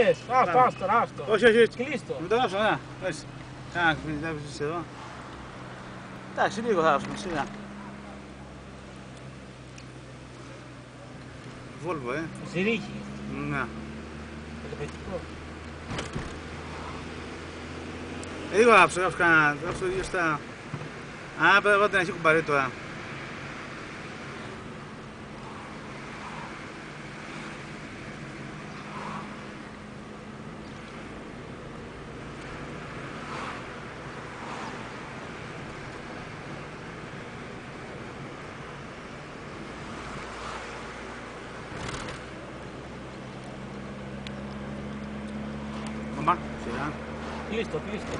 είδες. Άστο, άστο, άστο. Όχι, όχι, όχι. Κλείστο. Με το γράψω, ναι. Έτσι. Α, δεν βρίσκεις εδώ. Εντάξει, λίγο θα γράψουμε, σιγά. Βόλβο, ε. Ζυρίχη. Ναι. Ελβετικό. Ε, λίγο γράψω, γράψω κανένα. Γράψω δύο στα... Α, πρέπει να την αρχή κουμπαρί τώρα. Μαμά, σιγά. Κλείστο, κλείστο.